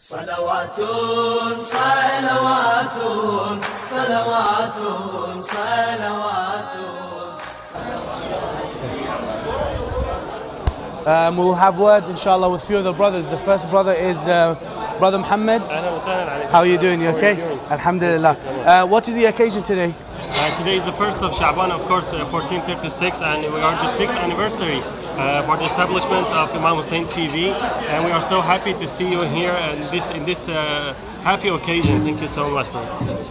صلوات صلوات صلوات صلوات Um, we'll have word, inshallah, with a few of the brothers. The first brother is uh, Brother Muhammad. How are you doing? You okay? Alhamdulillah. Uh, what is the occasion today? Uh, today is the first of Shaban, of course, uh, 1436, and we are the sixth anniversary uh, for the establishment of Imam Hussein TV, and we are so happy to see you here and this in this uh, happy occasion. Thank you so much, bro.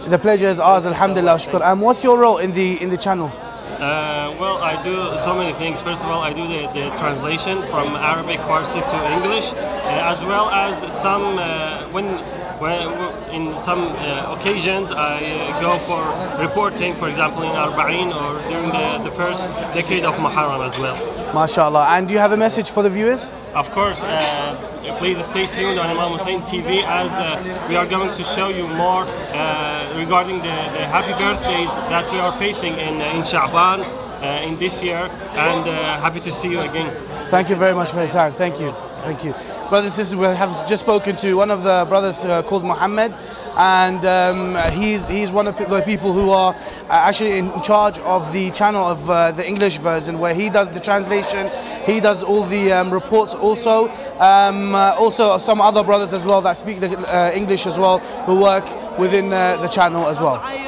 The pleasure is ours, Alhamdulillah. Shukr. Um, what's your role in the in the channel? Uh, well, I do so many things. First of all, I do the, the translation from Arabic Farsi to English, uh, as well as some uh, when. When, in some uh, occasions, I uh, go for reporting, for example, in Arba'in or during the, the first decade of Muharram as well. MashaAllah. And do you have a message for the viewers? Of course, uh, please stay tuned on Imam Hussein TV as uh, we are going to show you more uh, regarding the, the happy birthdays that we are facing in, in Sha'ban uh, in this year and uh, happy to see you again. Thank you very much for your time. Thank you. Thank you. Brothers and sisters, we have just spoken to one of the brothers uh, called Muhammad, and um, he's, he's one of the people who are uh, actually in charge of the channel of uh, the English version, where he does the translation, he does all the um, reports also. Um, uh, also, some other brothers as well that speak the uh, English as well, who work within uh, the channel as well.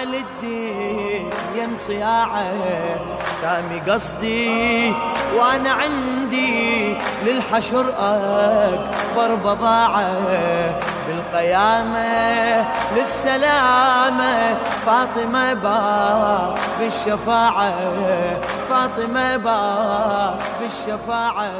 ساعة للدين صياعه سامي قصدي وأنا عندي للحشر اكبر بضاعه بالقيامة للسلامة فاطمة باب بالشفاعة. فاطمة باب بالشفاعة.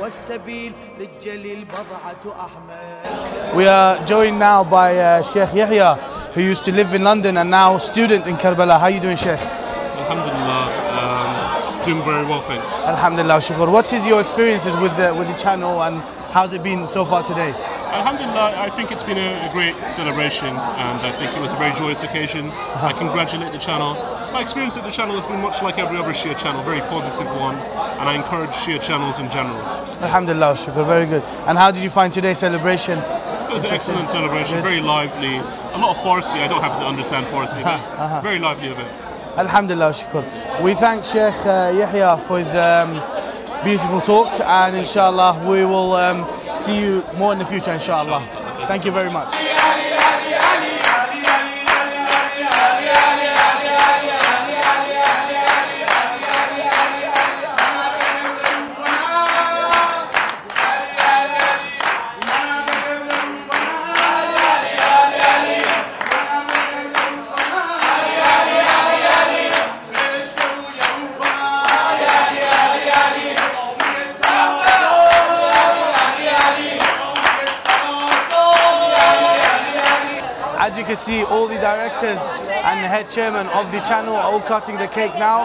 والسبيل للجليل بضعة أحمد. We are joined now by uh, Sheikh Yahya, who used to live in London and now student in Karbala. How are you doing, Sheikh? Alhamdulillah, um, doing very well, thanks. Alhamdulillah, shukr. What is your experiences with the with the channel and how's it been so far today? Alhamdulillah, I think it's been a, a great celebration and I think it was a very joyous occasion. I congratulate the channel. My experience at the channel has been much like every other Shia channel, very positive one, and I encourage Shia channels in general. Alhamdulillah, shukr. Very good. And how did you find today's celebration? It was an excellent celebration, Good. very lively. A lot of Farsi, I don't happen to understand Farsi, but very lively event. Alhamdulillah, shukr. We thank Sheikh uh, Yahya for his um, beautiful talk, and inshallah, we will um, see you more in the future, inshallah. Thank you very much. As you can see, all the directors and the head chairman of the channel are all cutting the cake now,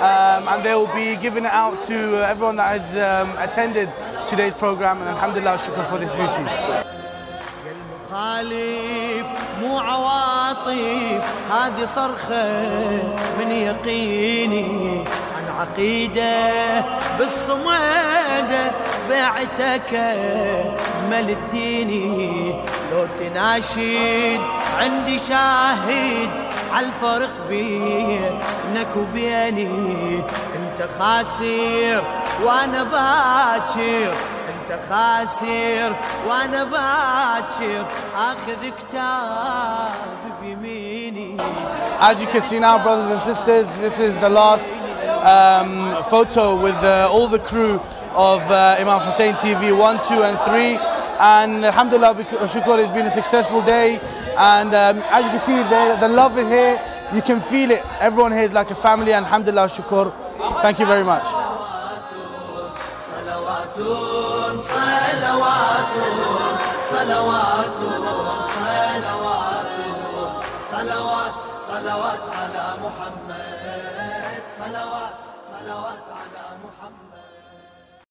um, and they will be giving it out to uh, everyone that has um, attended today's program. And Alhamdulillah, shukr for this beauty. خالف مو عواطف هذه صرخة من يقيني عن عقيدة بالصمادة بعتك مل الديني لو تناشد عندي شاهد عالفرق بينك وبيني انت خاسر وانا باكر انت خاسر وانا باكر اخذ كتاب بيميني As you can see now, brothers and sisters, this is the last um, photo with uh, all the crew of uh, Imam Hussein TV 1, 2 and 3. And Alhamdulillah, bec- shukr, it's been a successful day. And um, as you can see, the, the love is here. You can feel it. Everyone here is like a family. And Alhamdulillah, shukr. Thank you very much. صلوات على محمد صلوات صلوات على